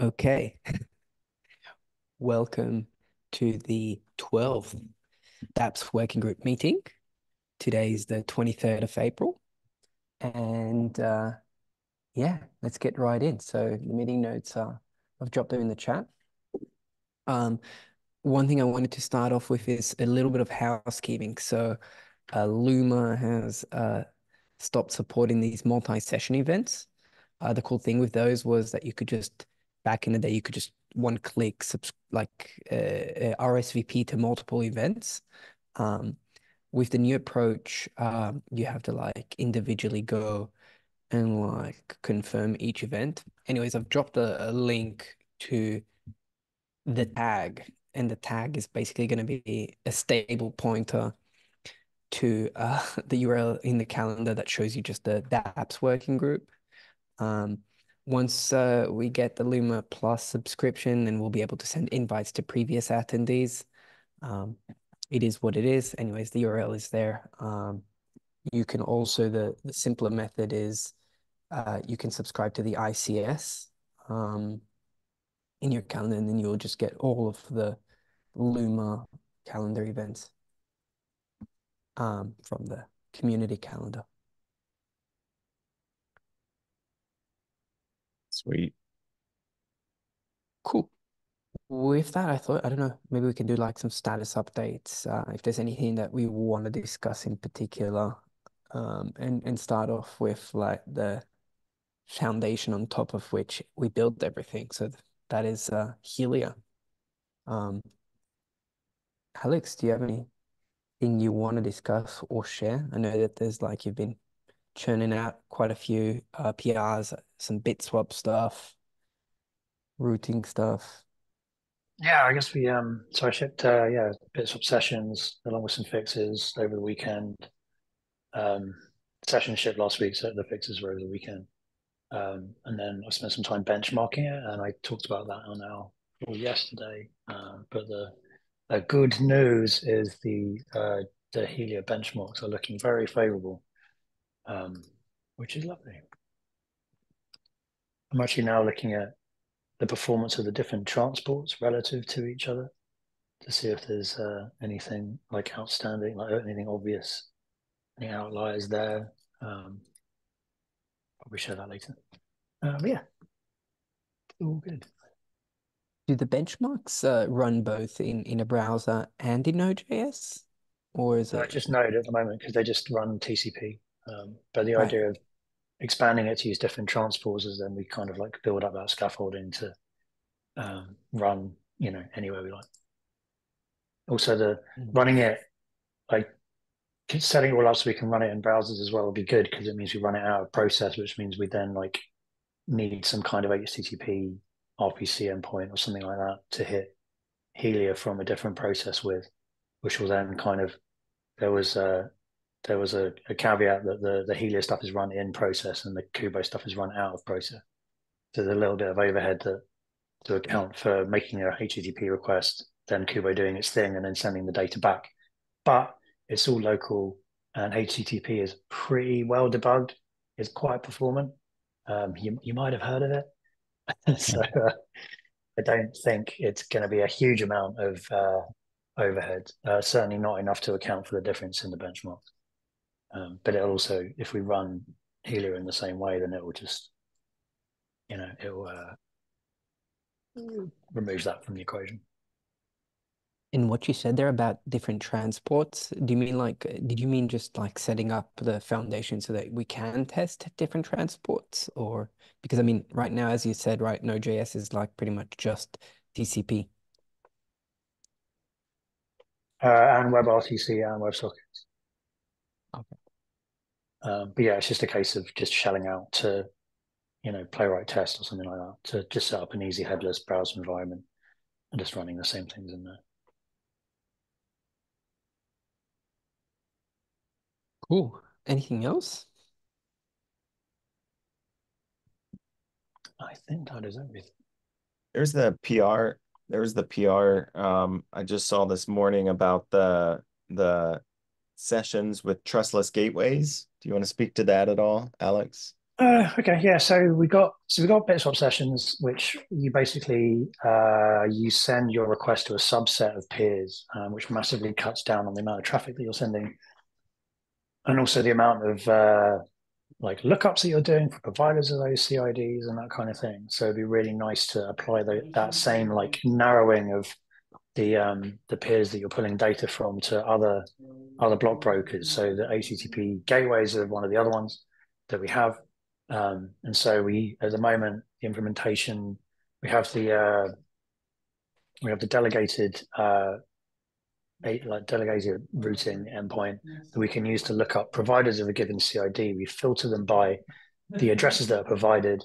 Okay. Welcome to the 12th Dapps Working Group meeting. Today is the 23rd of April. And uh, yeah, let's get right in. So the meeting notes are, I've dropped them in the chat. Um, one thing I wanted to start off with is a little bit of housekeeping. So uh, Luma has uh, stopped supporting these multi-session events. Uh, the cool thing with those was that you could just back in the day, you could just one click subs like uh, uh RSVP to multiple events. Um, with the new approach, um, you have to like individually go and like confirm each event. Anyways, I've dropped a, a link to the tag, and the tag is basically going to be a stable pointer to uh, the URL in the calendar that shows you just the, the apps working group. Um, once uh, we get the Luma Plus subscription, then we'll be able to send invites to previous attendees. Um, it is what it is. Anyways, the URL is there. Um, you can also, the, the simpler method is uh, you can subscribe to the ICS um, in your calendar, and then you'll just get all of the Luma calendar events um, from the community calendar. Sweet. Cool. With that, I thought, I don't know, maybe we can do like some status updates, uh, if there's anything that we want to discuss in particular, um, and, and start off with like the foundation on top of which we build everything. So that is uh, Helia. Um, Alex, do you have anything you want to discuss or share? I know that there's like you've been churning out quite a few uh, PRs, some BitSwap stuff, routing stuff. Yeah, I guess we um so I shipped uh yeah BitSwap sessions along with some fixes over the weekend. Um sessions shipped last week, so the fixes were over the weekend. Um and then I spent some time benchmarking it and I talked about that on our call yesterday. Uh, but the the good news is the uh the Helia benchmarks are looking very favorable um, which is lovely. I'm actually now looking at the performance of the different transports relative to each other to see if there's uh, anything like outstanding, like anything obvious, any outliers there. Um, probably show that later. Um, yeah, all good. Do the benchmarks uh, run both in, in a browser and in Node.js? Or is it? just Node at the moment because they just run TCP. Um, but the right. idea of expanding it to use different transporters, then we kind of like build up that scaffolding to um, run, you know, anywhere we like. Also, the mm-hmm. running it, like setting it all up so we can run it in browsers as well would be good because it means we run it out of process, which means we then like need some kind of HTTP RPC endpoint or something like that to hit Helia from a different process with, which will then kind of there was uh, there was a, a caveat that the, the Helia stuff is run in process and the Kubo stuff is run out of process. So there's a little bit of overhead to, to account for making a HTTP request, then Kubo doing its thing and then sending the data back. But it's all local and HTTP is pretty well debugged. It's quite performant. Um, you, you might have heard of it. so uh, I don't think it's going to be a huge amount of uh, overhead. Uh, certainly not enough to account for the difference in the benchmarks. Um, but it'll also, if we run Helia in the same way, then it will just, you know, it will uh, remove that from the equation. In what you said there about different transports, do you mean like, did you mean just like setting up the foundation so that we can test different transports? Or because I mean, right now, as you said, right, Node.js is like pretty much just TCP. Uh, and WebRTC and WebSockets. Okay. Um, but yeah, it's just a case of just shelling out to, you know, playwright test or something like that to just set up an easy headless browser environment and just running the same things in there. Cool. Anything else? I think that is everything. There's the PR. There's the PR. Um, I just saw this morning about the the sessions with trustless gateways. Do you want to speak to that at all, Alex? Uh, okay, yeah. So we got so we got BitSwap sessions, which you basically uh, you send your request to a subset of peers, um, which massively cuts down on the amount of traffic that you're sending, and also the amount of uh, like lookups that you're doing for providers of those CIDs and that kind of thing. So it'd be really nice to apply the, that same like narrowing of the um, the peers that you're pulling data from to other other block brokers. So the HTTP gateways are one of the other ones that we have. Um, and so we, at the moment, the implementation, we have the uh, we have the delegated uh, a, like delegated routing endpoint that we can use to look up providers of a given CID. We filter them by the addresses that are provided.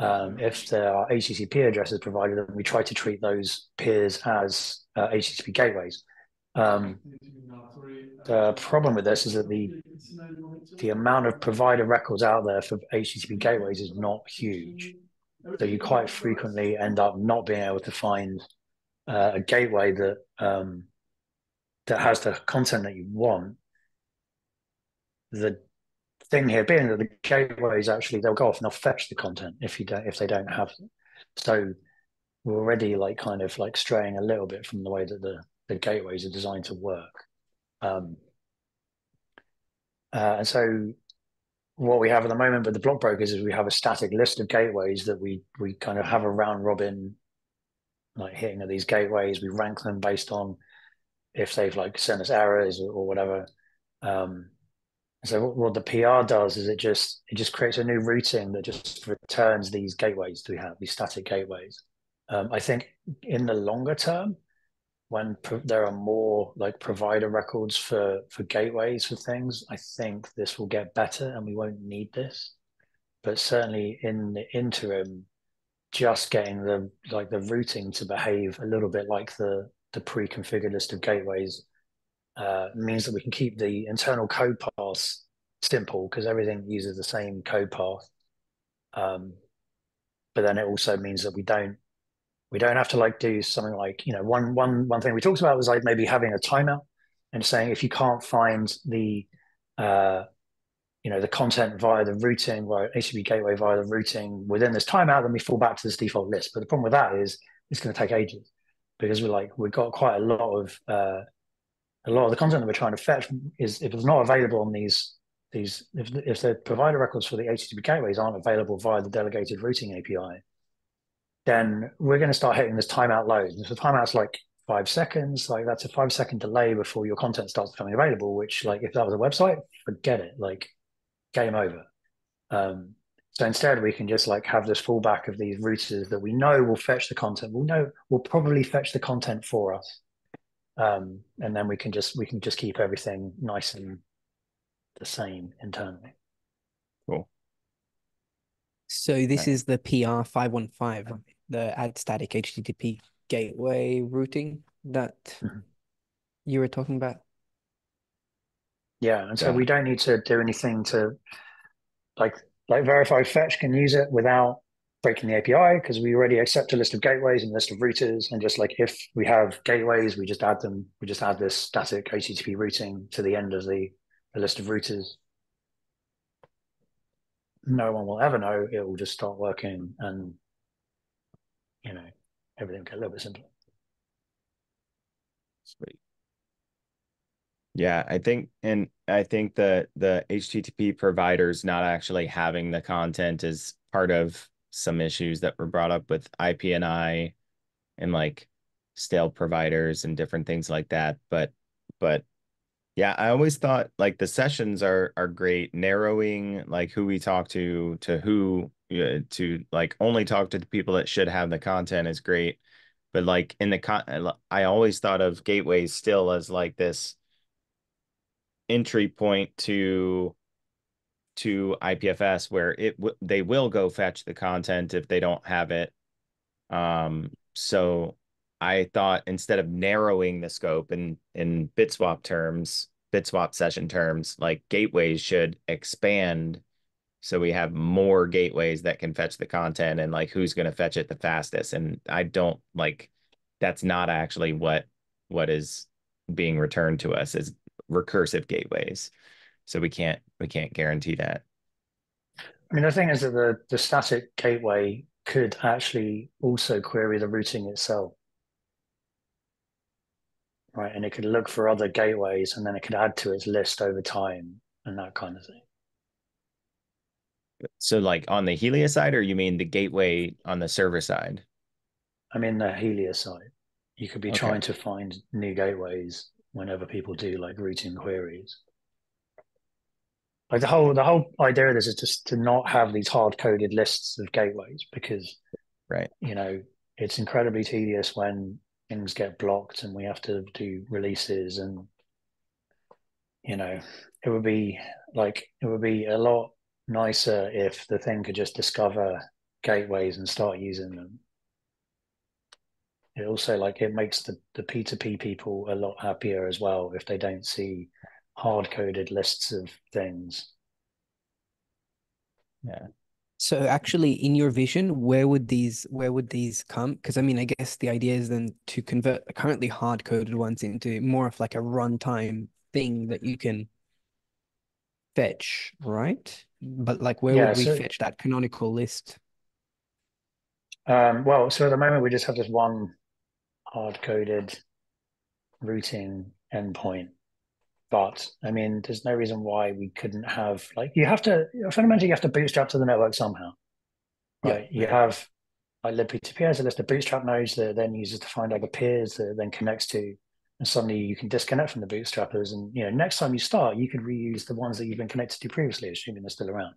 Um, if there are HTTP addresses provided, then we try to treat those peers as uh, HTTP gateways. Um, the problem with this is that the the amount of provider records out there for HTTP gateways is not huge. So you quite frequently end up not being able to find uh, a gateway that um, that has the content that you want. Thing here being that the gateways actually they'll go off and they'll fetch the content if you don't if they don't have it. So we're already like kind of like straying a little bit from the way that the the gateways are designed to work. Um, uh, and so what we have at the moment with the block brokers is we have a static list of gateways that we we kind of have a round robin like hitting of these gateways. We rank them based on if they've like sent us errors or, or whatever. Um, so what, what, the PR does is it just it just creates a new routing that just returns these gateways we have, these static gateways. Um, I think in the longer term, when pro- there are more like provider records for for gateways for things, I think this will get better and we won't need this. But certainly in the interim, just getting the like the routing to behave a little bit like the the pre-configured list of gateways uh, means that we can keep the internal code paths simple because everything uses the same code path. Um, but then it also means that we don't we don't have to like do something like you know one one one thing we talked about was like maybe having a timeout and saying if you can't find the uh, you know the content via the routing via HTTP gateway via the routing within this timeout, then we fall back to this default list. But the problem with that is it's going to take ages because we're like we've got quite a lot of uh, a lot of the content that we're trying to fetch is if it's not available on these these if if the provider records for the HTTP gateways aren't available via the delegated routing API, then we're going to start hitting this timeout load. And so timeout's like five seconds, like that's a five second delay before your content starts becoming available. Which like if that was a website, forget it, like game over. Um, so instead, we can just like have this fallback of these routers that we know will fetch the content. We'll know will probably fetch the content for us, um, and then we can just we can just keep everything nice and the same internally. Cool. So this okay. is the PR five one five, the add static HTTP gateway routing that mm-hmm. you were talking about. Yeah, and so yeah. we don't need to do anything to like like verify fetch can use it without breaking the API because we already accept a list of gateways and a list of routers. And just like if we have gateways, we just add them, we just add this static HTTP routing to the end of the, the list of routers. No one will ever know. It will just start working and, you know, everything will get a little bit simpler. Sweet. Yeah, I think, and I think the the HTTP providers not actually having the content is part of some issues that were brought up with IPNI and I and like stale providers and different things like that. But but yeah, I always thought like the sessions are are great, narrowing like who we talk to to who uh, to like only talk to the people that should have the content is great. But like in the con, I always thought of gateways still as like this entry point to to IPFS where it they will go fetch the content if they don't have it. Um, so I thought instead of narrowing the scope in in BitSwap terms, BitSwap session terms, like gateways should expand so we have more gateways that can fetch the content and like who's going to fetch it the fastest and I don't like that's not actually what what is being returned to us is recursive gateways. So we can't we can't guarantee that. I mean, the thing is that the, the static gateway could actually also query the routing itself. Right. And it could look for other gateways and then it could add to its list over time and that kind of thing. So like on the Helia side, or you mean the gateway on the server side? I mean the Helia side. You could be Okay. trying to find new gateways whenever people do like routing queries. Like the whole the whole idea of this is just to not have these hard coded lists of gateways because Right. you know it's incredibly tedious when things get blocked and we have to do releases and you know it would be like it would be a lot nicer if the thing could just discover gateways and start using them it also like it makes the the p2p people a lot happier as well if they don't see hard coded lists of things Yeah. So actually, in your vision, where would these where would these come? Because I mean, I guess the idea is then to convert the currently hard coded ones into more of like a runtime thing that you can fetch, right? But like, where Yeah, would we so- fetch that canonical list? Um, well, so at the moment we just have this one hard-coded routing endpoint. But I mean, there's no reason why we couldn't have like you have to fundamentally you have to bootstrap to the network somehow. Yeah, Right. You right. have like libp2p has a list of bootstrap nodes that then uses to find other peers that it then connects to. And suddenly you can disconnect from the bootstrappers. And you know, next time you start, you could reuse the ones that you've been connected to previously, assuming they're still around.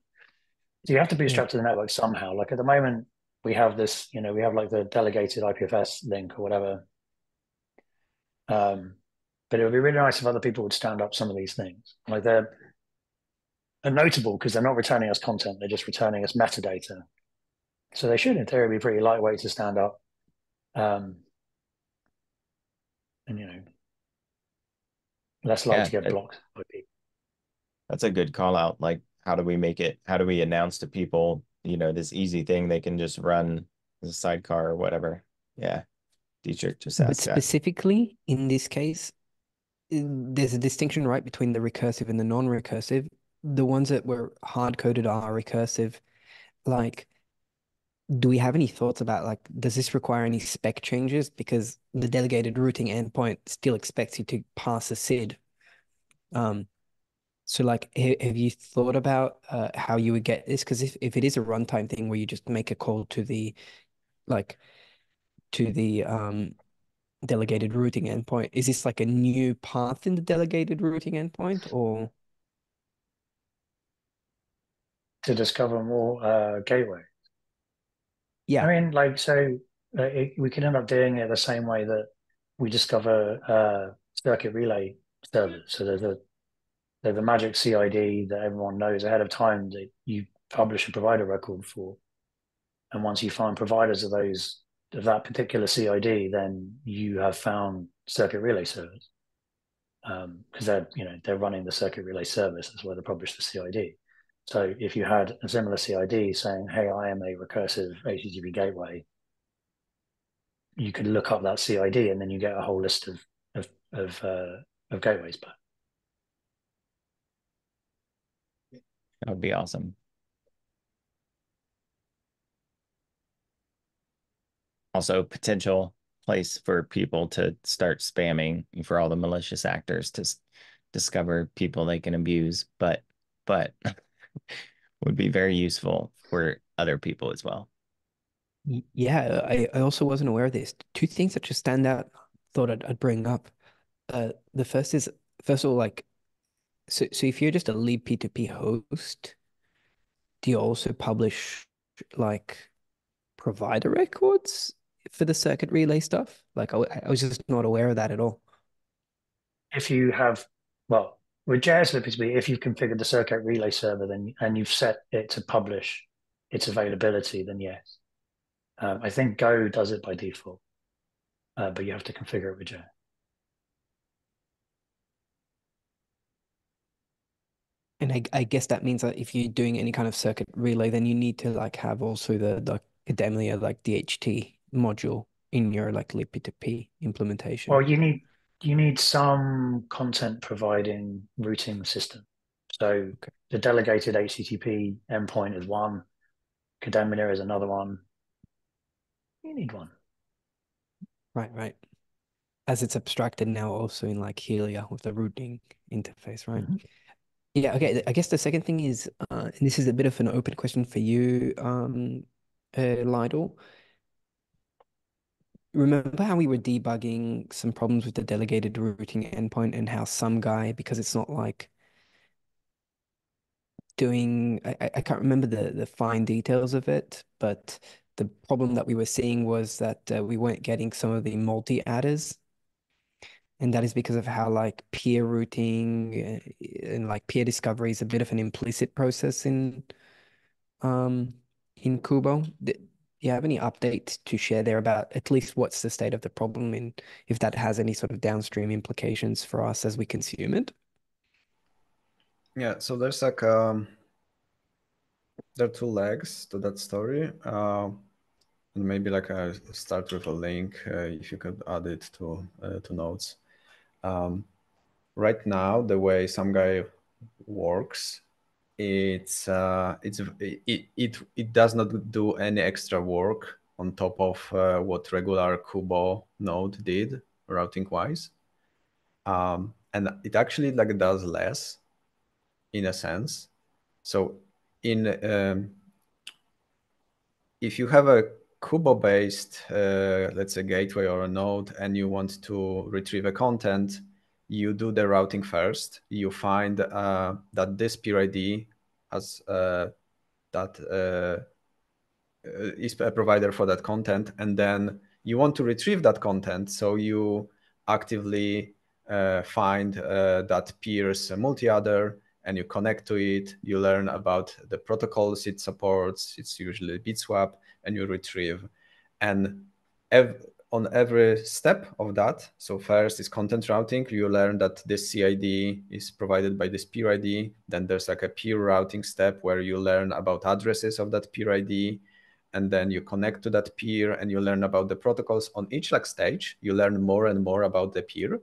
So you have to bootstrap to the network somehow. Like at the moment, we have this, you know, we have like the delegated IPFS link or whatever. Um, but it would be really nice if other people would stand up some of these things. Like they're, they're notable because they're not returning us content; they're just returning us metadata. So they should, in theory, be pretty lightweight to stand up. Um, and you know, less likely Yeah, to get it- blocked by people. That's a good call out. Like, how do we make it? How do we announce to people, you know, this easy thing they can just run as a sidecar or whatever? Yeah. Dietrich just But asked that. specifically in this case, i- there's a distinction, right, between the recursive and the non-recursive. The ones that were hard coded are recursive. Like, do we have any thoughts about like, does this require any spec changes? Because the delegated routing endpoint still expects you to pass a CID. Um, so like, have you thought about uh, how you would get this? Because if, if it is a runtime thing where you just make a call to the like to the um delegated routing endpoint, is this like a new path in the delegated routing endpoint or to discover more uh, gateway. yeah, I mean, like, so uh, it, we can end up doing it the same way that we discover uh, circuit relay servers. So there's a there's a magic CID that everyone knows ahead of time that you publish a provider record for, and once you find providers of those of that particular CID, then you have found circuit relay servers because they're you know they're running the circuit relay service. That's where they publish the CID. So if you had a similar CID saying, "Hey, I am a recursive HTTP gateway," you could look up that CID, and then you get a whole list of of of, uh, of gateways back. That would be awesome. Also, potential place for people to start spamming for all the malicious actors to discover people they can abuse, but but would be very useful for other people as well. Yeah, I, I also wasn't aware of this. Two things that just stand out, thought I'd, I'd bring up. Uh, the first is, first of all, like, so, so if you're just a libp2p host, do you also publish like provider records for the circuit relay stuff? Like, I was just not aware of that at all. If you have, well, with JS libp2p, if you've configured the circuit relay server, then and you've set it to publish its availability, then yes. Um, I think Go does it by default, uh, but you have to configure it with JS. And I, I guess that means that if you're doing any kind of circuit relay, then you need to like have also the the Kademlia like DHT module in your like libp2p implementation. Well, you need you need some content providing routing system. So okay. the delegated HTTP endpoint is one, Kademlia is another one. You need one. Right, right. As it's abstracted now also in like Helia with the routing interface, right? Mm -hmm. Yeah, okay. I guess the second thing is, uh, and this is a bit of an open question for you, um, uh. Remember how we were debugging some problems with the delegated routing endpoint and how someguy, because it's not like doing, I, I can't remember the, the fine details of it, but the problem that we were seeing was that uh, we weren't getting some of the multi-addrs and that is because of how like peer routing uh, and like peer discovery is a bit of an implicit process in um in Kubo. Do you have any update to share there about at least what's the state of the problem and if that has any sort of downstream implications for us as we consume it? Yeah, so there's like um there are two legs to that story. Uh, and maybe like I start with a link uh, if you could add it to uh, to notes. Um, right now, the way someguy works, it's uh, it's it, it it does not do any extra work on top of uh, what regular Kubo node did routing wise, um, and it actually like does less, in a sense. So in um, if you have a Kubo-based, uh, let's say gateway or a node, and you want to retrieve a content, you do the routing first. You find uh, that this peer ID has uh, that uh, uh, is a provider for that content, and then you want to retrieve that content. So you actively find that peer's multi-addr and you connect to it. You learn about the protocols it supports. It's usually Bitswap and you retrieve. And ev on every step of that, so first is content routing. You learn that this CID is provided by this peer ID. Then there's like a peer routing step where you learn about addresses of that peer ID. And then you connect to that peer and you learn about the protocols on each like stage. You learn more and more about the peer.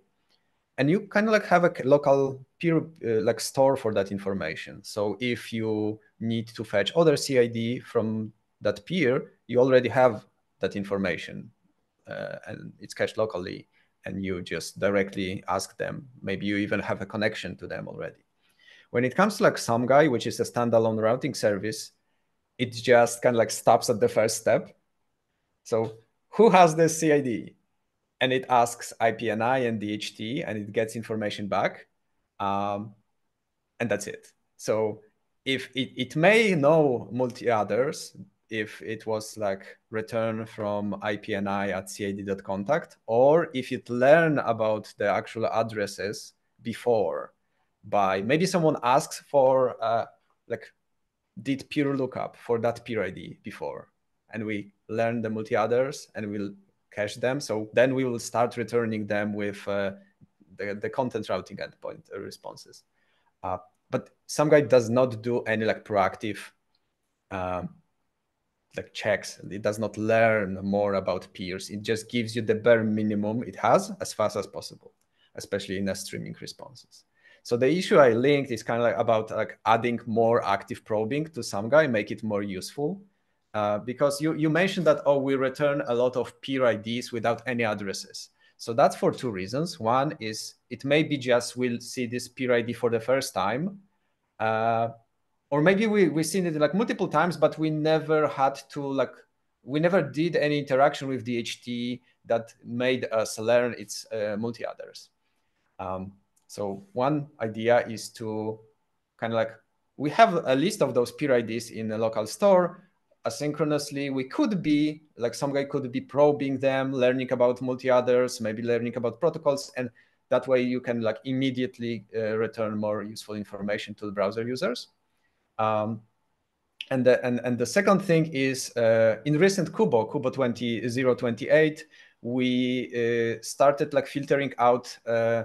And you kind of like have a local peer uh, like store for that information. So if you need to fetch other CID from that peer, you already have that information and it's cached locally and you just directly ask them. Maybe you even have a connection to them already. When it comes to like someguy, which is a standalone routing service, it just kind of like stops at the first step. So who has this CID? And it asks IPNI and DHT and it gets information back. Um, and that's it. So if it, it may know multi-addrs, if it was like return from IPNI at cid.contact, or if it learn about the actual addresses before by maybe someone asks for uh, like did peer lookup for that peer ID before, and we learn the multi-addrs and we'll cache them. So then we will start returning them with uh, the, the content routing endpoint responses. Uh, but someguy does not do any like proactive um, like checks. It does not learn more about peers. It just gives you the bare minimum it has as fast as possible, especially in a streaming responses. So the issue I linked is kind of like about like adding more active probing to someguy, make it more useful. Uh, because you, you mentioned that, oh, we return a lot of peer IDs without any addresses. So that's for two reasons. One is it may be just we'll see this peer ID for the first time. Uh, or maybe we we seen it like multiple times, but we never had to like we never did any interaction with DHT that made us learn its uh, multi-addrs. Um, so one idea is to kind of like we have a list of those peer IDs in a local store. Asynchronously, we could be like someguy could be probing them, learning about multi-addrs, maybe learning about protocols, and that way you can like immediately uh, return more useful information to the browser users. Um, and, the, and, and the second thing is uh, in recent Kubo, Kubo 20.028, we uh, started like filtering out uh,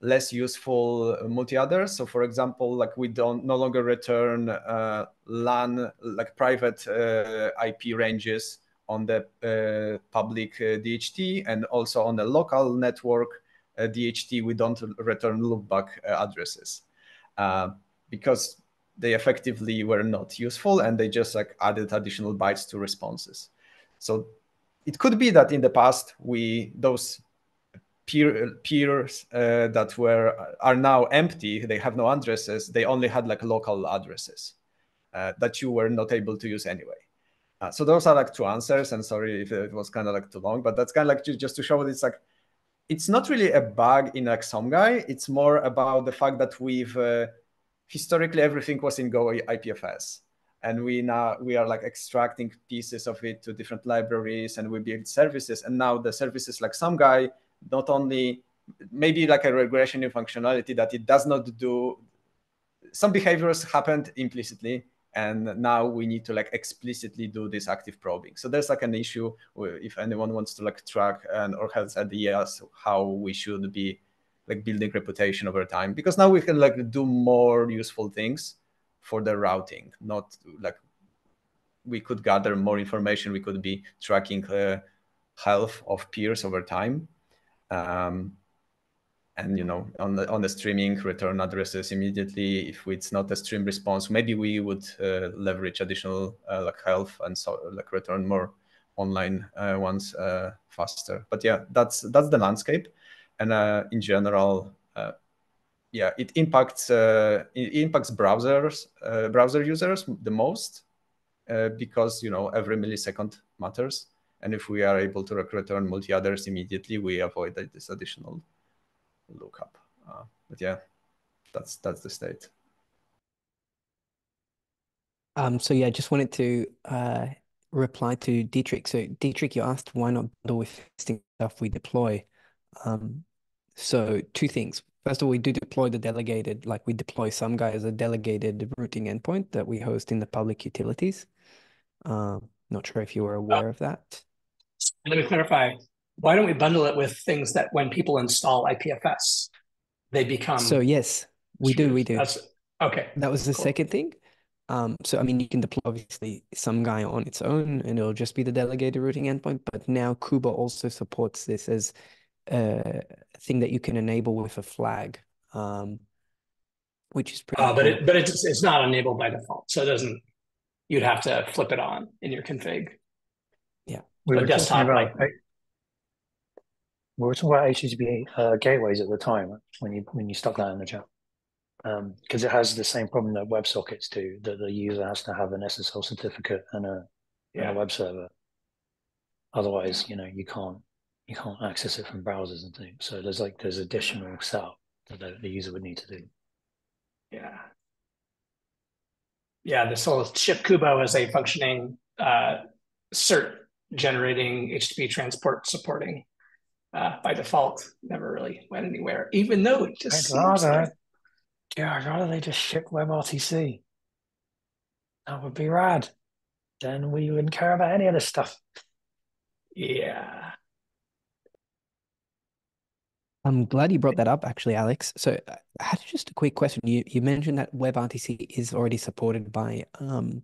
less useful multi-addrs. So for example, like we don't no longer return uh, LAN, like private uh, IP ranges on the uh, public uh, DHT and also on the local network DHT, we don't return loopback addresses. because they effectively were not useful and they just like added additional bytes to responses. So it could be that in the past we those peer, peers uh, that were are now empty, they have no addresses, they only had like local addresses uh, that you were not able to use anyway. Uh, so those are like two answers, and sorry if it was kind of like too long, but that's kind of like just to show that it's like it's not really a bug in like someguy. It's more about the fact that we've uh, historically everything was in Go IPFS, and we now we are like extracting pieces of it to different libraries, and we build services, and now the services like someguy not only maybe like a regression in functionality that it does not do some behaviors happened implicitly and now we need to like explicitly do this active probing. So there's like an issue if anyone wants to like track and or has ideas how we should be like building reputation over time because now we can like do more useful things for the routing not like we could gather more information we could be tracking uh, health of peers over time um, and you know on the on the streaming return addresses immediately. If it's not a stream response maybe we would uh, leverage additional uh, like health and so like return more online uh, ones uh, faster. But yeah that's that's the landscape and uh, in general uh, yeah it impacts it impacts browsers browser users the most because you know every millisecond matters and if we are able to return multi-addrs immediately we avoid this additional lookup. Uh, but yeah, that's that's the state. Um, so yeah, I just wanted to uh, reply to Dietrich. So Dietrich, you asked why not bundle with stuff we deploy. Um, so two things. First of all, we do deploy the delegated, like we deploy someguy as a delegated routing endpoint that we host in the public utilities. Um, not sure if you were aware of that. Let me clarify why don't we bundle it with things that when people install IPFS, they become so yes, we do, we do. That's, okay. That was the cool. second thing. Um, so I mean, you can deploy obviously some guy on its own, and it'll just be the delegated routing endpoint. But now Kubo also supports this as a thing that you can enable with a flag, um, which is pretty. Uh, cool. But it, but it's it's not enabled by default, so it doesn't. You'd have to flip it on in your config. Yeah, we were desktop about, like we were talking about HTTP uh, gateways at the time when you when you stuck that in the chat, because um, it has the same problem that WebSockets do. That the user has to have an SSL certificate and a, yeah. and a web server. Otherwise, you know, you can't you can't access it from browsers and things. So there's like there's additional setup that the, the user would need to do. Yeah. Yeah, this whole ship Kubo as a functioning uh, cert generating HTTP transport supporting uh, by default never really went anywhere, even though it just I'd rather, like... yeah, I'd rather they just ship WebRTC. That would be rad. Then we wouldn't care about any of this stuff. Yeah. I'm glad you brought that up, actually, Alex. So, I had just a quick question. You you mentioned that WebRTC is already supported by um,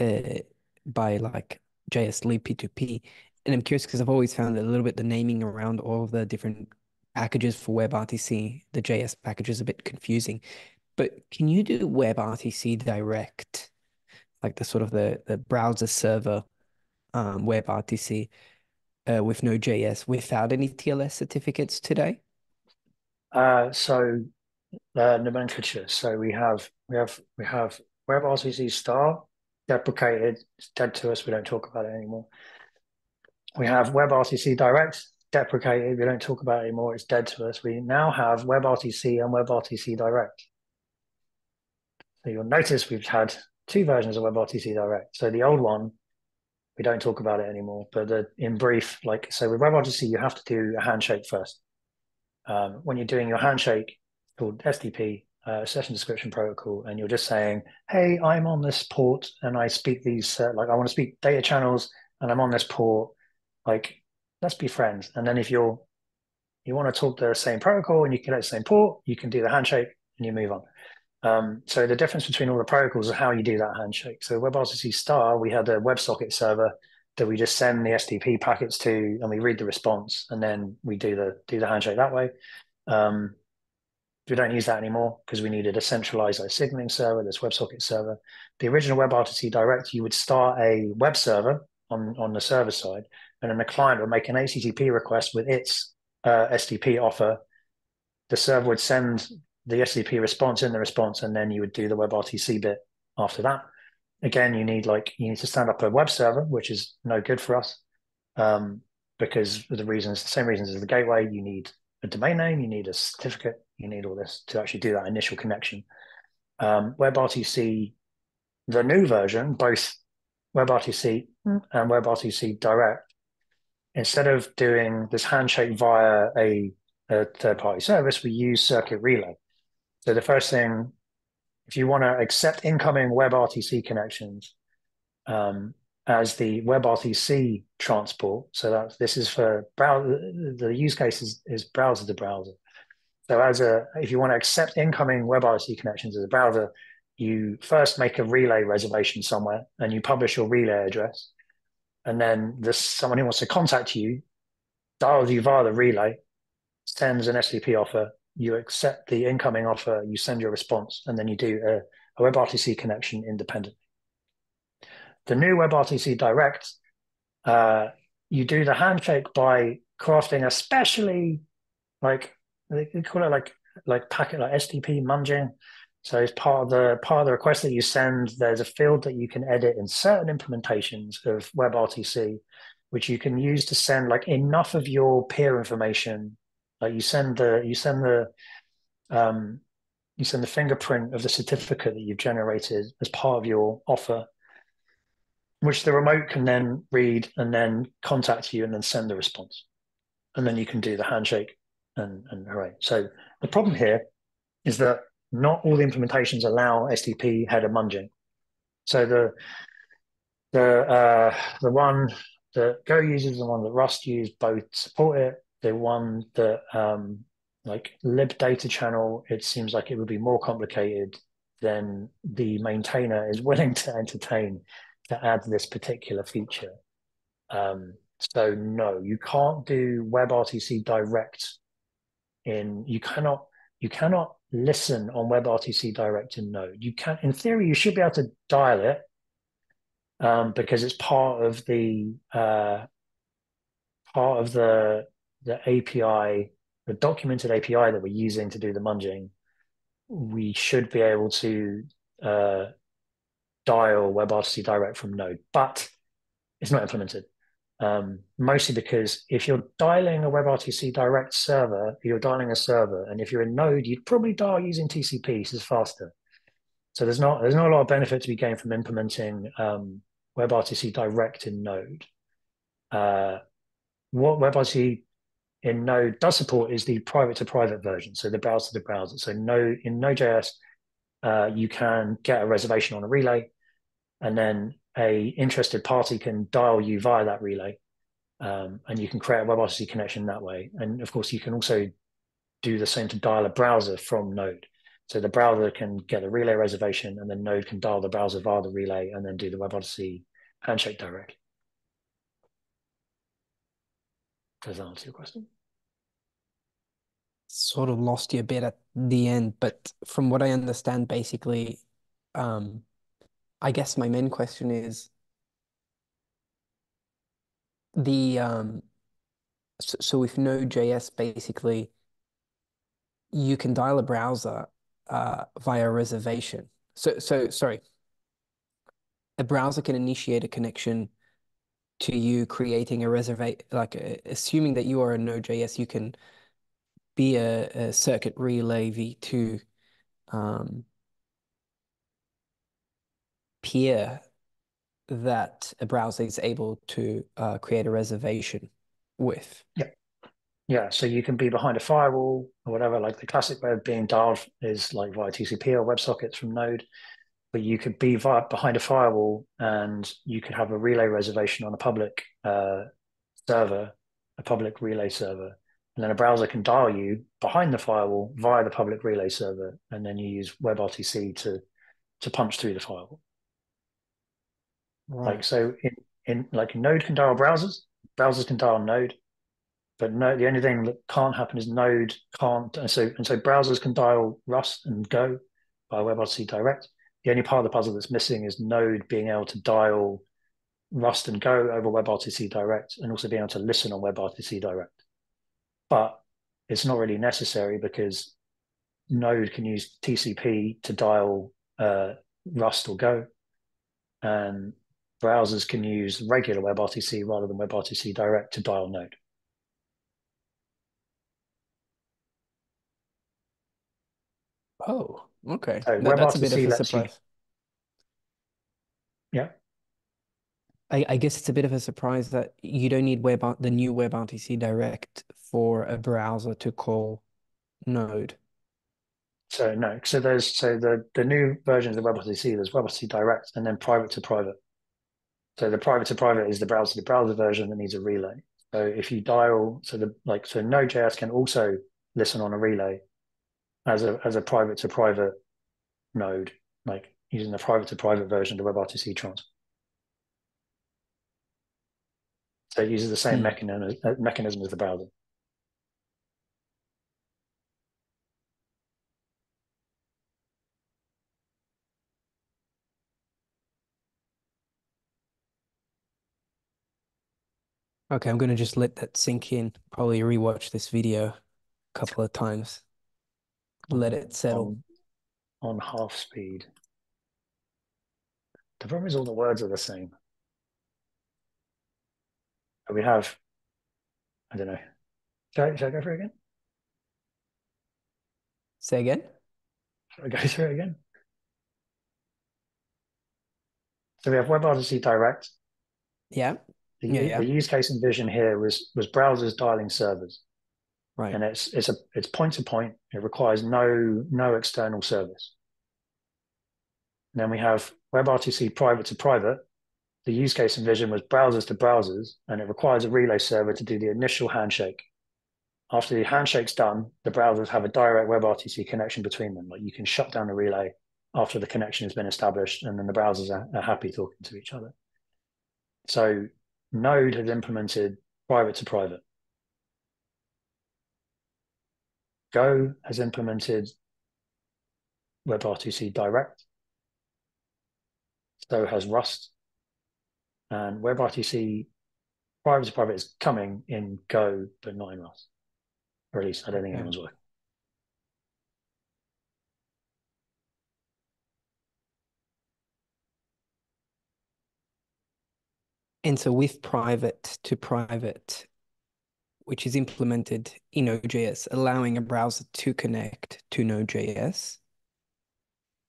uh, by like JS libp2p and I'm curious because I've always found that a little bit the naming around all of the different packages for WebRTC, the JS package is a bit confusing. But can you do WebRTC direct, like the sort of the the browser server um, WebRTC uh, with Node.js without any TLS certificates today? Uh, so uh, nomenclature. So we have we have we have WebRTC star deprecated. It's dead to us. We don't talk about it anymore. We have WebRTC Direct deprecated. We don't talk about it anymore. It's dead to us. We now have WebRTC and WebRTC Direct. So you'll notice we've had two versions of WebRTC Direct. So the old one, we don't talk about it anymore. But the, in brief, like so with WebRTC, you have to do a handshake first. Um, when you're doing your handshake, called SDP, uh, session description protocol, and you're just saying, "Hey, I'm on this port, and I speak these uh, like I want to speak data channels, and I'm on this port, like, let's be friends. And then if you're you want to talk the same protocol and you connect the same port, you can do the handshake and you move on. Um, so the difference between all the protocols is how you do that handshake. So WebRTC star, we had a WebSocket server that we just send the SDP packets to, and we read the response, and then we do the do the handshake that way. Um, We don't use that anymore because we needed a centralized like, signaling server, this WebSocket server. The original WebRTC Direct, you would start a web server on, on the server side, and then the client would make an HTTP request with its uh, SDP offer. The server would send the SDP response in the response, and then you would do the WebRTC bit after that. Again, you need like you need to stand up a web server, which is no good for us um, because the reasons, the same reasons as the gateway. You need a domain name, you need a certificate, you need all this to actually do that initial connection. Um, WebRTC, the new version, both WebRTC mm. and WebRTC Direct, instead of doing this handshake via a, a third party service, we use Circuit Relay. So the first thing, if you want to accept incoming WebRTC connections um, as the WebRTC transport, so that this is for browser, the use case is, is browser to browser. So as a, if you want to accept incoming WebRTC connections as a browser, you first make a relay reservation somewhere and you publish your relay address. And then this someone who wants to contact you dials you via the relay, sends an SDP offer, you accept the incoming offer, you send your response, and then you do a, a WebRTC connection independently. The new WebRTC Direct, uh, you do the handshake by crafting especially like they call it like like packet like SDP munging. So it's part of the part of the request that you send. There's a field that you can edit in certain implementations of WebRTC, which you can use to send like enough of your peer information. Like you send the you send the um, you send the fingerprint of the certificate that you've generated as part of your offer, which the remote can then read and then contact you and then send the response, and then you can do the handshake and, and hooray. So the problem here is that not all the implementations allow SDP header munging. So the the uh, the one that Go uses, the one that Rust used, both support it. The one that um, like Channel, it seems like it would be more complicated than the maintainer is willing to entertain to add this particular feature. Um, so no, you can't do WebRTC direct in you cannot you cannot listen on WebRTC Direct in Node. You can, in theory, you should be able to dial it um, because it's part of the uh, part of the the API, the documented API that we're using to do the munging. We should be able to uh, dial WebRTC Direct from Node, but it's not implemented um, mostly because if you're dialing a WebRTC direct server, you're dialing a server, and if you're in Node, you'd probably dial using TCP, so it's faster. So there's not there's not a lot of benefit to be gained from implementing um, WebRTC direct in Node. Uh, what WebRTC in Node does support is the private to private version, so the browser to the browser. So Node in Node.js, uh, you can get a reservation on a relay, and then a interested party can dial you via that relay, um, and you can create a WebRTC connection that way. And of course, you can also do the same to dial a browser from Node. So the browser can get a relay reservation, and then Node can dial the browser via the relay, and then do the WebRTC handshake directly. Does that answer your question? Sort of lost you a bit at the end, but from what I understand, basically, um, I guess my main question is the um so, so with Node.js basically you can dial a browser uh, via reservation. So so sorry. A browser can initiate a connection to you creating a reservation like uh, assuming that you are a Node.js, you can be a, a circuit relay v2 um, peer that a browser is able to uh, create a reservation with. Yeah. Yeah, so you can be behind a firewall or whatever. Like the classic way of being dialed is like via TCP or WebSockets from Node, but you could be via, behind a firewall and you could have a relay reservation on a public uh, server, a public relay server, and then a browser can dial you behind the firewall via the public relay server, and then you use WebRTC to to punch through the firewall. Right. Like so in, in like Node can dial browsers, browsers can dial Node. but no, the only thing that can't happen is Node can't. And so and so browsers can dial Rust and Go by WebRTC Direct. The only part of the puzzle that's missing is Node being able to dial Rust and Go over WebRTC Direct, and also being able to listen on WebRTC Direct. But it's not really necessary because Node can use TCP to dial uh, Rust or Go, and browsers can use regular WebRTC rather than WebRTC Direct to dial Node. Oh, okay. So That- that's a bit of WebRTC a lets you- surprise. Yeah. I, I guess it's a bit of a surprise that you don't need web the new WebRTC Direct for a browser to call Node. So no, so there's so the the new versions of the WebRTC, there's WebRTC Direct and then private to private. So the private to private is the browser to browser version that needs a relay. So if you dial, so the like so Node.js can also listen on a relay as a as a private to private node, like using the private to private version of the WebRTC trans. So it uses the same Hmm. mechanism uh, mechanism as the browser. Okay, I'm gonna just let that sink in. Probably rewatch this video a couple of times. Let it settle. on, on half speed. The problem is all the words are the same. And We have, I don't know. Should I, should I go through it again? Say again? Should I go through it again? So we have WebRTC Direct. Yeah, The, Yeah, yeah. the use case and vision here was was browsers dialing servers, right. and it's it's a it's point to point. It requires no no external service. And then we have WebRTC private to private. The use case and vision was browsers to browsers, and it requires a relay server to do the initial handshake. After the handshake's done, the browsers have a direct WebRTC connection between them. Like you can shut down the relay after the connection has been established, and then the browsers are, are happy talking to each other. So Node has implemented private to private. Go has implemented WebRTC Direct. So has Rust. And WebRTC private to private is coming in Go, but not in Rust. Or at least I don't think Okay. anyone's working. And so with private to private, which is implemented in Node.js, allowing a browser to connect to Node.js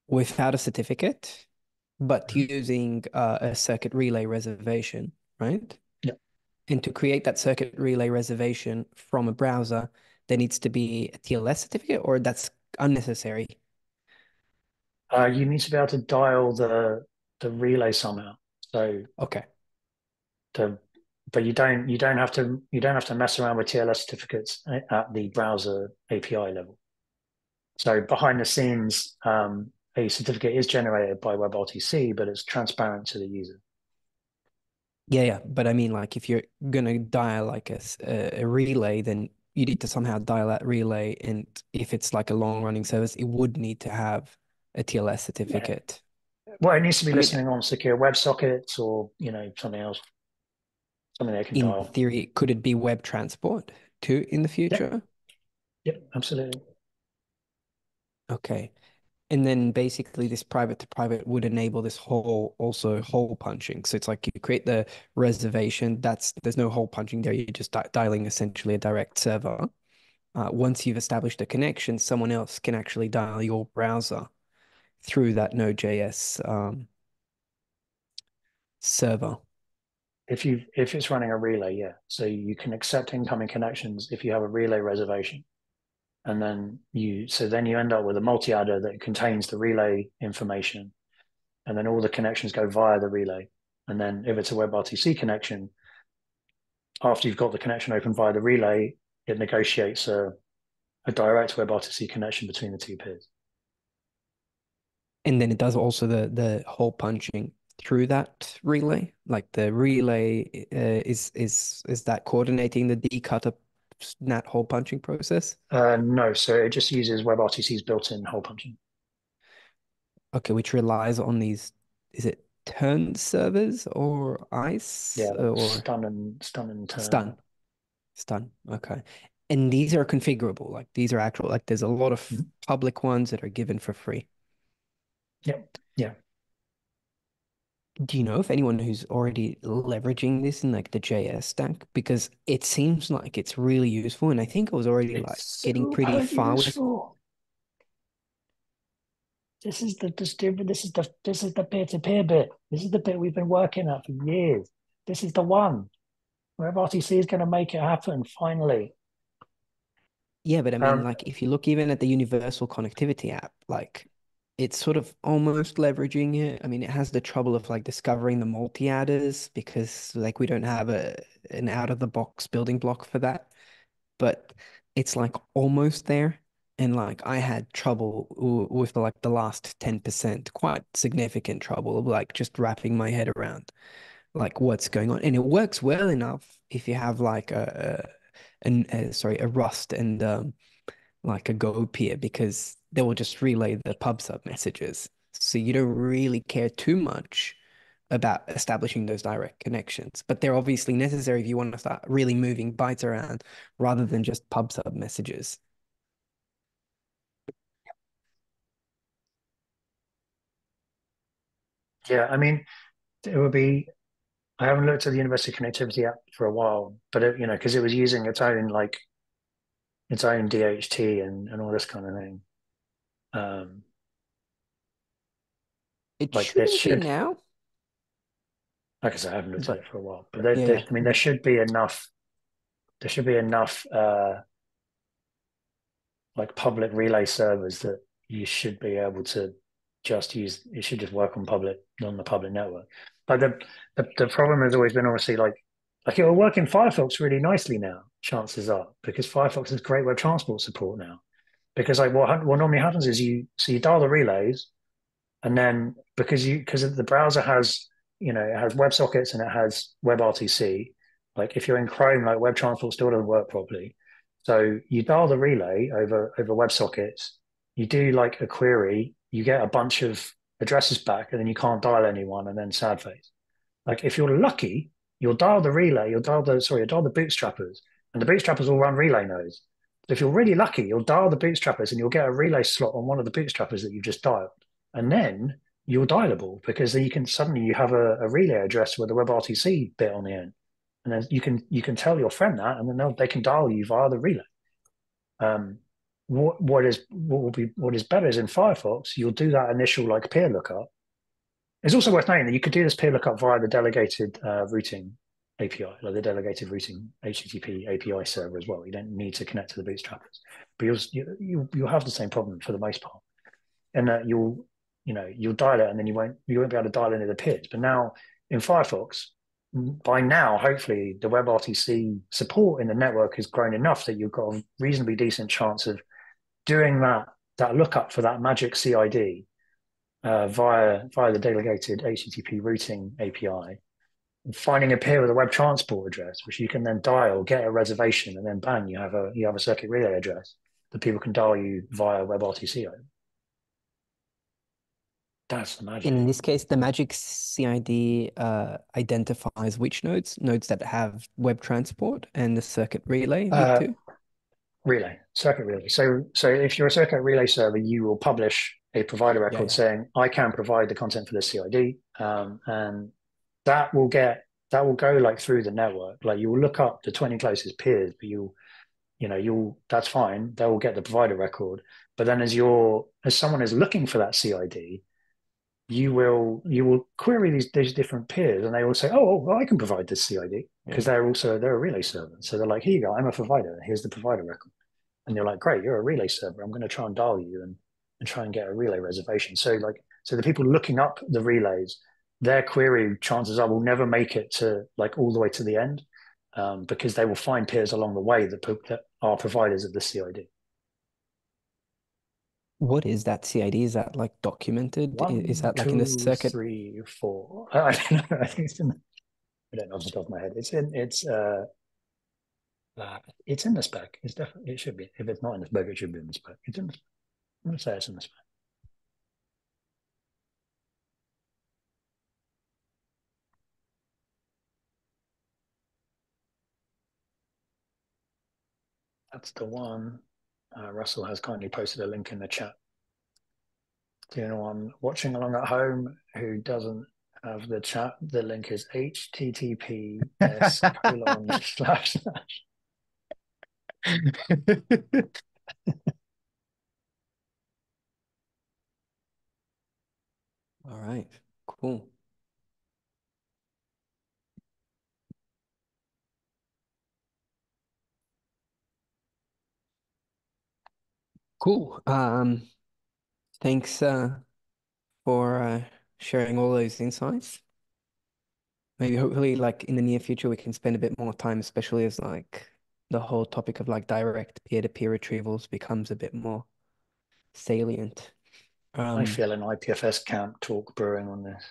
without a certificate, but Mhm. using uh, a circuit relay reservation, right? Yeah. And to create that circuit relay reservation from a browser, there needs to be a TLS certificate, or that's unnecessary. Uh, you need to be able to dial the the relay somehow. So Okay. the but you don't you don't have to you don't have to mess around with TLS certificates at the browser API level. So behind the scenes, um, a certificate is generated by WebRTC, but it's transparent to the user. Yeah, yeah, but I mean, like, if you're gonna dial like a, a relay, then you need to somehow dial that relay, and if it's like a long running service, it would need to have a TLS certificate. Well, it needs to be I mean- listening on secure WebSockets or you know something else, something they can In dial. theory, could it be web transport too in the future? Yep, absolutely. Okay. And then basically this private to private would enable this whole also hole punching. So it's like you create the reservation, that's there's no hole punching there. You're just di dialing essentially a direct server. Uh, once you've established a connection, someone else can actually dial your browser through that Node.js um, server. If you if it's running a relay, yeah. So you can accept incoming connections if you have a relay reservation. And then you so then you end up with a multi-addr that contains the relay information. And then all the connections go via the relay. And then if it's a WebRTC connection, after you've got the connection open via the relay, it negotiates a, a direct WebRTC connection between the two peers. And then it does also the the hole punching through that relay. Like the relay uh, is is is that coordinating the DCUtR NAT hole punching process? Uh, no, so it just uses WebRTC's built-in hole punching. Okay, which relies on these, is it turn servers or ice? Yeah, or stun and stun and turn. stun? Stun. Okay. And these are configurable. Like these are actual, like there's a lot of Mhm. public ones that are given for free. Yep. Yeah. Do you know if anyone who's already leveraging this in like the JS stack? Because it seems like it's really useful, and I think it was already like It's getting pretty far with. This is the This is the this is the peer-to-peer bit. This is the bit we've been working at for years. This is the one where RTC is going to make it happen finally. Yeah, but I mean, Um, like if you look even at the universal connectivity app, like it's sort of almost leveraging it. I mean, it has the trouble of like discovering the multi-addrs because like we don't have a an out-of-the-box building block for that. But it's like almost there. And like I had trouble with like the last 10%, quite significant trouble of like just wrapping my head around like what's going on. And it works well enough if you have like a, a an sorry, a Rust and um like a Go peer because they will just relay the pub sub messages. So you don't really care too much about establishing those direct connections. But they're obviously necessary if you want to start really moving bytes around rather than just pub sub messages. Yeah, I mean, it would be. I haven't looked at the Universal Connectivity app for a while, but it, you know, because it was using its own like its own DHT and and all this kind of thing. Um, It Like, there shouldn't be should- now. like I said, I haven't looked But- at it for a while, but there, Yeah, there- I mean, there should be enough. There should be enough uh, like public relay servers that you should be able to just use. It should just work on public on the public network. But the the, the problem has always been obviously like like it will work in Firefox really nicely now. Chances are because Firefox has great web transport support now. Because like what what normally happens is you so you dial the relays, and then because you because the browser has you know it has WebSockets and it has WebRTC. Like if you're in Chrome, like web transport still doesn't work properly. So you dial the relay over over WebSockets. You do like a query. You get a bunch of addresses back, and then you can't dial anyone, and then sad face. Like if you're lucky, you'll dial the relay. You'll dial the sorry, you'll dial the bootstrappers, and the bootstrappers will run relay nodes. If you're really lucky, you'll dial the bootstrappers, and you'll get a relay slot on one of the bootstrappers that you've just dialed, and then you're dialable because then you can suddenly you have a, a relay address with a WebRTC bit on the end, and then you can you can tell your friend that, and then they can dial you via the relay. Um, what what is what will be what is better is in Firefox, you'll do that initial like peer lookup. It's also worth noting that you could do this peer lookup via the delegated uh, routing API, like the delegated routing HTTP API server as well. You don't need to connect to the bootstrappers, but you'll you, you you'll have the same problem for the most part, and that you'll you know you'll dial it and then you won't you won't be able to dial any of the peers. But now in Firefox, by now hopefully the WebRTC support in the network has grown enough that you've got a reasonably decent chance of doing that that lookup for that magic CID uh, via via the delegated HTTP routing API, finding a peer with a web transport address, which you can then dial, get a reservation, and then bang, you have a you have a circuit relay address that people can dial you via WebRTC. That's the magic. In this case, the Magic CID uh, identifies which nodes, nodes that have web transport and the circuit relay Uh, relay circuit relay so so if you're a circuit relay server you will publish a provider record yeah. saying i can provide the content for this cid um, and that will get that will go like through the network. Like you will look up the 20 closest peers but you'll you know you'll that's fine. They will get the provider record. But then as you're as someone is looking for that cid you will you will query these these different peers and they will say oh, oh well, i can provide this cid because they're also they're a relay server. So they're like here you go i'm a provider. Here's the provider record. And you're like great you're a relay server. I'm going to try and dial you and, and try and get a relay reservation. So like so the people looking up the relays their query chances are will never make it to like all the way to the end um, because they will find peers along the way that, that are providers of the cid What is that CID? Is that like documented? One, Is that like in the circuit? three, four. I, don't know. I think it's in. I don't know off the top of my head. It's in. It's. uh Uh, it's in the spec. It's definitely it should be. If it's not in the spec, it should be in the spec. It's in. The, I'm gonna say it's in the spec. That's the one. Uh, Russell has kindly posted a link in the chat. To anyone watching along at home who doesn't have the chat, the link is https colon slash slash. All right, cool. Cool. Um, thanks uh, for uh, sharing all those insights. Maybe hopefully, like in the near future, we can spend a bit more time, especially as like the whole topic of like direct peer-to-peer retrievals becomes a bit more salient. I Um, feel an IPFS camp talk brewing on this.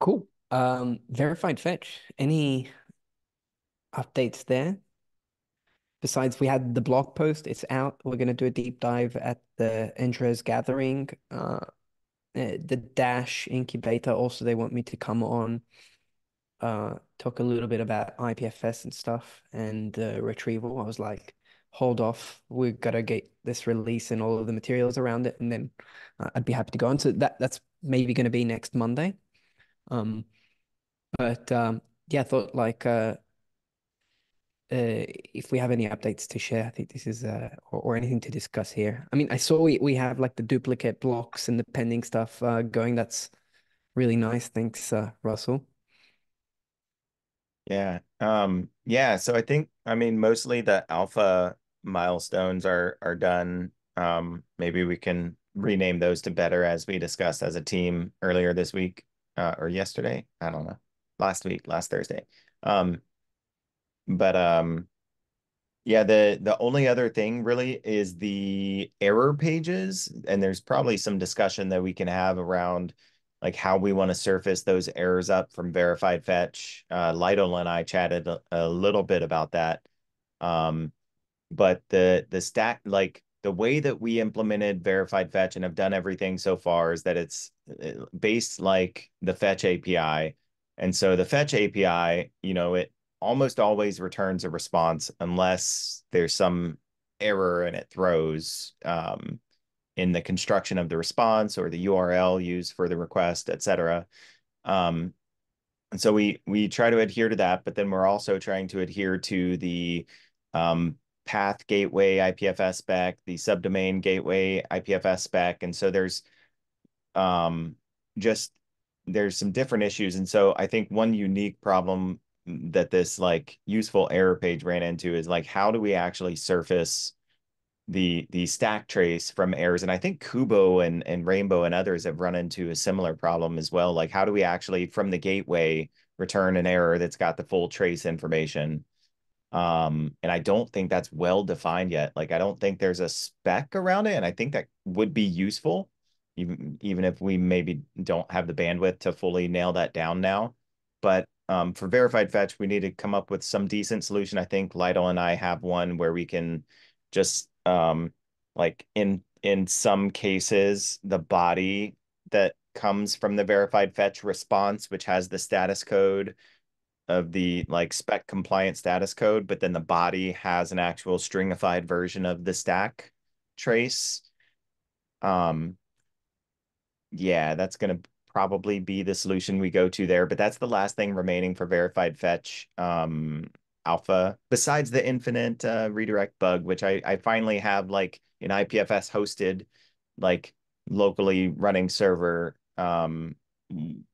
cool. Um, verified fetch. Any updates there? Besides, we had the blog post. It's out. We're gonna do a deep dive at the intros gathering. Uh, uh, the Dash incubator. Also, they want me to come on, uh, talk a little bit about IPFS and stuff and uh, retrieval. I was like, hold off. we've gotta get this release and all of the materials around it, and then uh, I'd be happy to go on. So that that's maybe gonna be next Monday. Um, but um, yeah, I thought like uh, if we have any updates to share, I think this is uh, or, or anything to discuss here. I mean, I saw we we have like the duplicate blocks and the pending stuff uh, going. That's really nice. Thanks, uh, Russell. Yeah. Um, yeah, so I think I mean mostly the alpha milestones are are done. Um, maybe we can rename those to better as we discussed as a team earlier this week, uh, or yesterday. I don't know. Last week, last Thursday. Um, but um yeah, the the only other thing really is the error pages, and there's probably some discussion that we can have around like how we want to surface those errors up from verified fetch. Uh, Lidel and I chatted a, a little bit about that. Um, but the the stat like the way that we implemented verified fetch and have done everything so far is that it's uh, based like the fetch API. And so the fetch API, you know, it almost always returns a response unless there's some error and it throws um, in the construction of the response or the URL used for the request, et cetera. Um, and so we we try to adhere to that, but then we're also trying to adhere to the um, path gateway IPFS spec, the subdomain gateway IPFS spec, and so there's um, just there's some different issues, and so I think one unique problem that this like useful error page ran into is like how do we actually surface the the stack trace from errors? And i think kubo and and rainbow and others have run into a similar problem as well. Like how do we actually from the gateway return an error that's got the full trace information? Um and i don't think that's well defined yet. Like i don't think there's a spec around it and i think that would be useful even even if we maybe don't have the bandwidth to fully nail that down now. But um, for verified fetch, we need to come up with some decent solution. I think Lidel and I have one where we can just um, like in in some cases, the body that comes from the verified fetch response, which has the status code of the like spec compliant status code, but then the body has an actual stringified version of the stack trace. Um, yeah, that's gonna probably be the solution we go to there, but that's the last thing remaining for verified fetch um, alpha, besides the infinite uh, redirect bug, which I, I finally have like an IPFS hosted, like locally running server, um,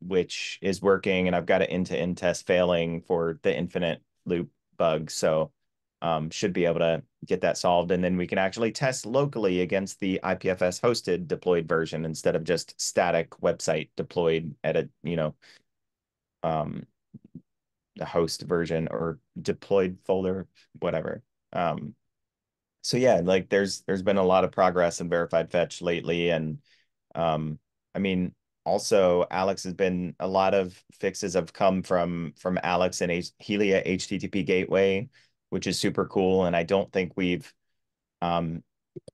which is working, and I've got an end-to-end test failing for the infinite loop bug. So um, should be able to get that solved. And then we can actually test locally against the IPFS hosted deployed version instead of just static website deployed at a, you know, um, the host version or deployed folder, whatever. Um, so yeah, like there's there's been a lot of progress in verified fetch lately. And um, I mean, also Alex has been a lot of fixes have come from from Alex and H- Helia HTTP gateway, which is super cool. And I don't think we've um,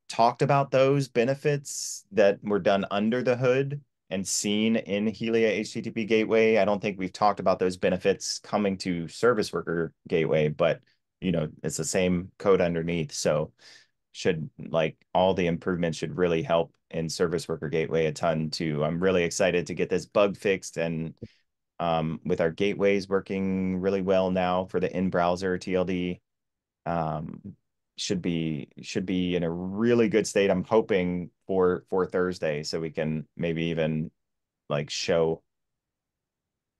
talked about those benefits that were done under the hood and seen in Helia HTTP gateway. I don't think we've talked about those benefits coming to service worker gateway, but you know, it's the same code underneath. So should like all the improvements should really help in service worker gateway a ton too. I'm really excited to get this bug fixed and um, with our gateways working really well now for the in-browser TLD um, should be should be in a really good state. I'm hoping for for Thursday so we can maybe even like show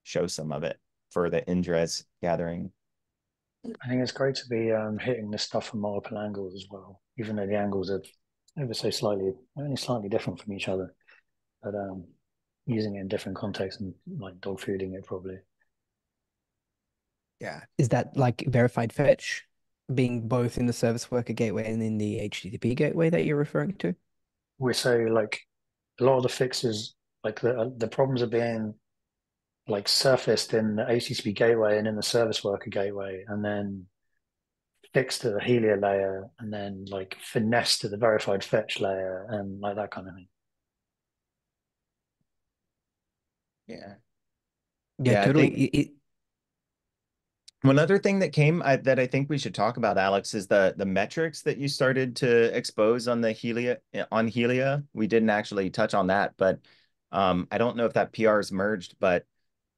show some of it for the Indres gathering. I think it's great to be um, hitting this stuff from multiple angles as well, even though the angles are ever so slightly, only slightly different from each other. But um, using it in different contexts and like dog fooding it probably. Yeah. Is that like verified fetch being both in the service worker gateway and in the HTTP gateway that you're referring to? We say like a lot of the fixes, like the the problems are being like surfaced in the HTTP gateway and in the service worker gateway, and then fixed to the Helia layer, and then like finesse to the verified fetch layer, and like that kind of thing. Yeah. Yeah, Yeah, totally. think- It- it- One other thing that came I, that I think we should talk about, Alex, is the the metrics that you started to expose on the Helia on Helia. We didn't actually touch on that, but um, I don't know if that PR is merged, but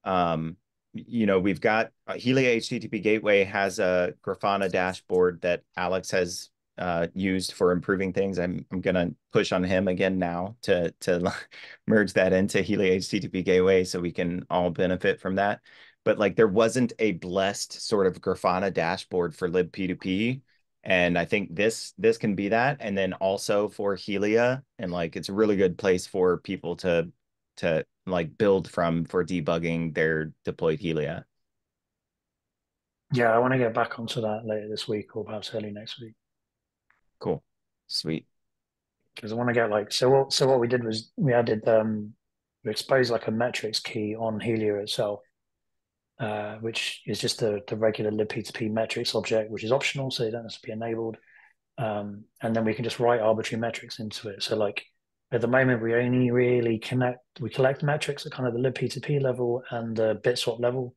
um, you know, we've got uh, Helia HTTP Gateway has a Grafana dashboard that Alex has uh, used for improving things. I'm I'm gonna push on him again now to to merge that into Helia HTTP Gateway so we can all benefit from that but like there wasn't a blessed sort of Grafana dashboard for libp2p. And I think this this can be that. And then also for Helia, and like it's a really good place for people to to like build from for debugging their deployed Helia. Yeah, I want to get back onto that later this week or perhaps early next week Cool. Sweet. because I want to get like so. What so what we did was we added um we exposed like a metrics key on Helia itself, uh, which is just the the regular libp2p metrics object, which is optional, so it doesn't have to be enabled. Um, and then we can just write arbitrary metrics into it. So like at the moment, we only really connect we collect metrics at kind of the libp2p level and the bitswap level.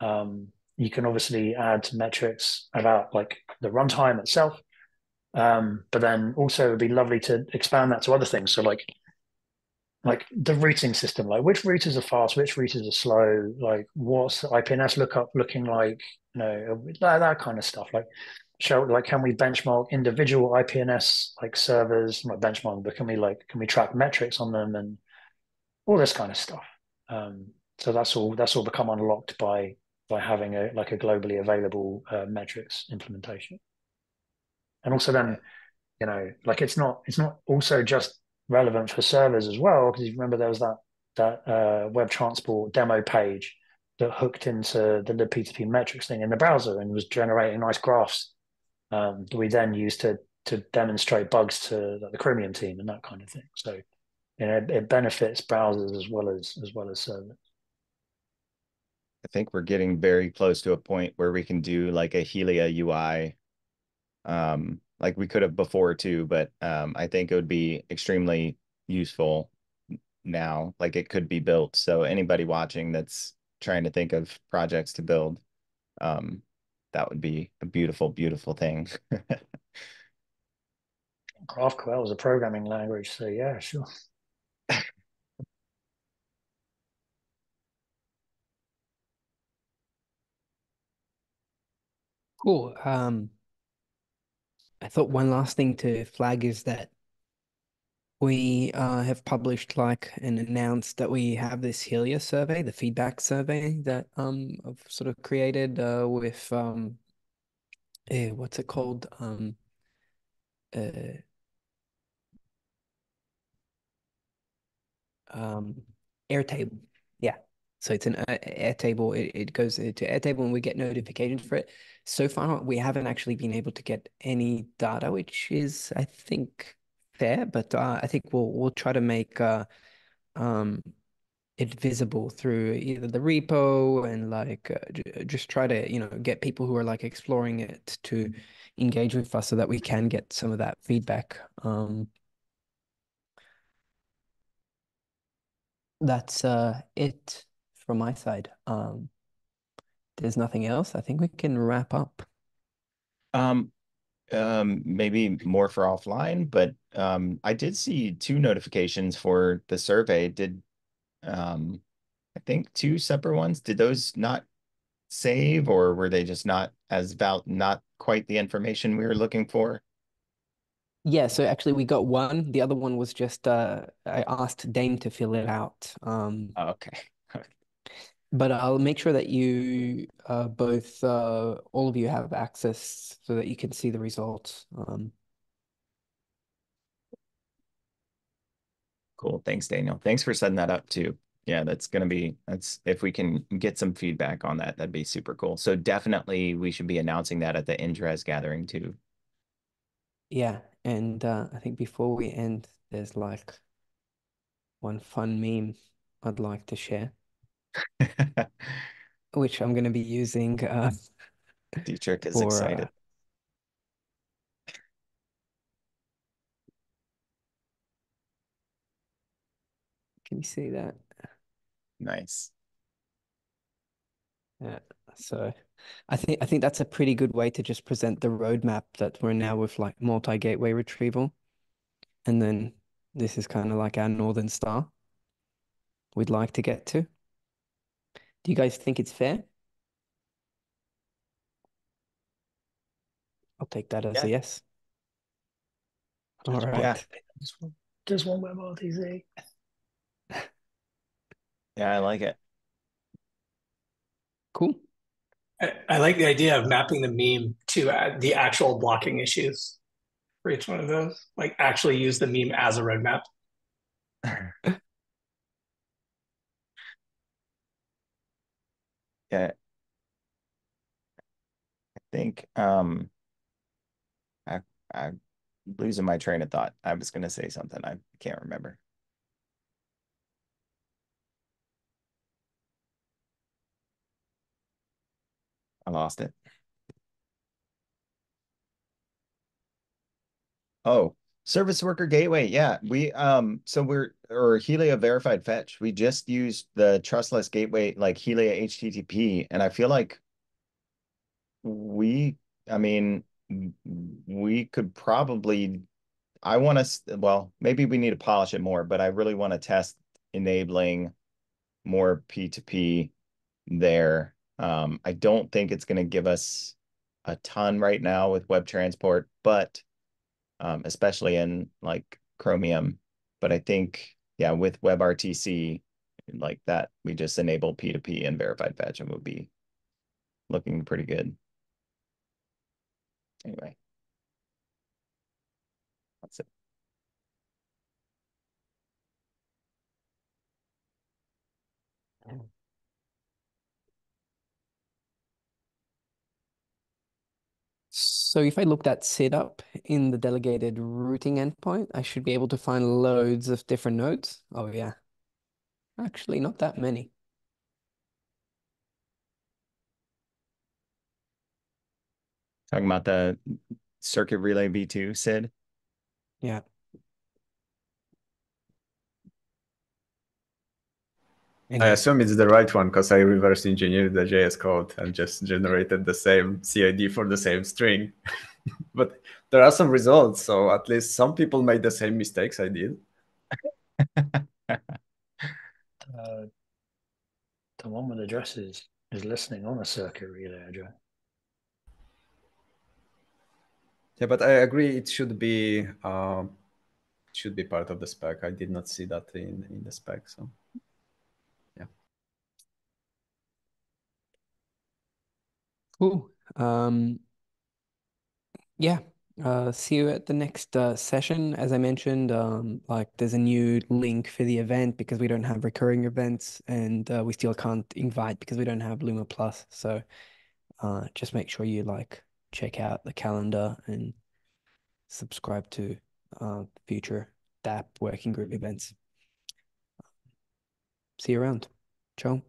Um, you can obviously add metrics about like the runtime itself. Um, but then also it'd be lovely to expand that to other things. So like like the routing system, like which routers are fast, which routers are slow, like what's the IPNS lookup looking like, you know, that, that kind of stuff. Like show like can we benchmark individual IPNS like servers, not benchmark, but can we like can we track metrics on them and all this kind of stuff. Um, so that's all that's all become unlocked by by having a like a globally available uh, metrics implementation. And also then, you know, like it's not it's not also just relevant for servers as well because you remember there was that that uh, web transport demo page that hooked into the libp2p metrics thing in the browser and was generating nice graphs um, that we then used to to demonstrate bugs to like, the Chromium team and that kind of thing. So you know it, it benefits browsers as well as as well as servers. I think we're getting very close to a point where we can do like a Helia UI. Um, like we could have before too, but um, I think it would be extremely useful now. Like it could be built. So anybody watching that's trying to think of projects to build, um, that would be a beautiful, beautiful thing. GraphQL is a programming language, so yeah, sure. Cool. Um, I thought one last thing to flag is that we uh, have published like and announced that we have this Helia survey, the feedback survey that um I've sort of created uh, with um eh, what's it called? Um uh um Airtable. So it's an Airtable. It, it goes into Airtable and we get notifications for it. So far, we haven't actually been able to get any data, which is, I think, fair. But uh, I think we'll we'll try to make uh, um, it visible through either the repo and like uh, just try to you know get people who are like exploring it to engage with us so that we can get some of that feedback um that's uh it from my side um there's nothing else i think we can wrap up um um maybe more for offline but um i did see two notifications for the survey did um, I think two separate ones. Did those not save or were they just not as about not quite the information we were looking for? Yeah, so actually we got one. The other one was just uh I asked Dame to fill it out. Um oh, okay. But I'll make sure that you uh both uh all of you have access so that you can see the results. Um Cool. Thanks, Daniel. Thanks for setting that up too. Yeah, that's going to be, that's, if we can get some feedback on that, that'd be super cool. So definitely we should be announcing that at the Indres gathering too. Yeah. And uh, I think before we end, there's like one fun meme I'd like to share, which I'm going to be using. Uh, Dietrich is for, uh, excited. Uh, Can you see that? Nice. Yeah. So I think I think that's a pretty good way to just present the roadmap that we're now with like multi-gateway retrieval. And then this is kind of like our northern star we'd like to get to. Do you guys think it's fair? I'll take that as yeah. a yes. All right. Yeah. Just one, just one WebRTC. Yeah, I like it. Cool. I, I like the idea of mapping the meme to uh, the actual blocking issues for each one of those. Like actually use the meme as a roadmap. yeah. I think um I I'm losing my train of thought. I was gonna say something. I can't remember. I lost it. Oh, service worker gateway. Yeah, we um so we're or Helia verified fetch. We just used the trustless gateway like Helia HTTP, and I feel like we, I mean, we could probably. I want to. Well, maybe we need to polish it more, but I really want to test enabling more P2P there um, I don't think it's going to give us a ton right now with web transport, but um, especially in like Chromium. But I think, yeah, with WebRTC, like that, we just enable P2P and verified fetch and we'll be looking pretty good. Anyway, that's it. So if I looked at setup in the delegated routing endpoint, I should be able to find loads of different nodes. Oh yeah. Actually, not that many. Talking about the circuit relay v2, CID? Yeah. I assume it's the right one because I reverse engineered the JS code and just generated the same CID for the same string. but there are some results, so at least some people made the same mistakes I did. uh, the one with addresses is listening on a circuit relay address. Yeah, but I agree it should be uh, should be part of the spec. I did not see that in in the spec, so. Cool. Um, yeah. Uh, see you at the next uh, session. As I mentioned, um, like there's a new link for the event because we don't have recurring events, and uh, we still can't invite because we don't have Luma Plus. So, uh, just make sure you like check out the calendar and subscribe to uh, future DAP working group events. See you around. Ciao.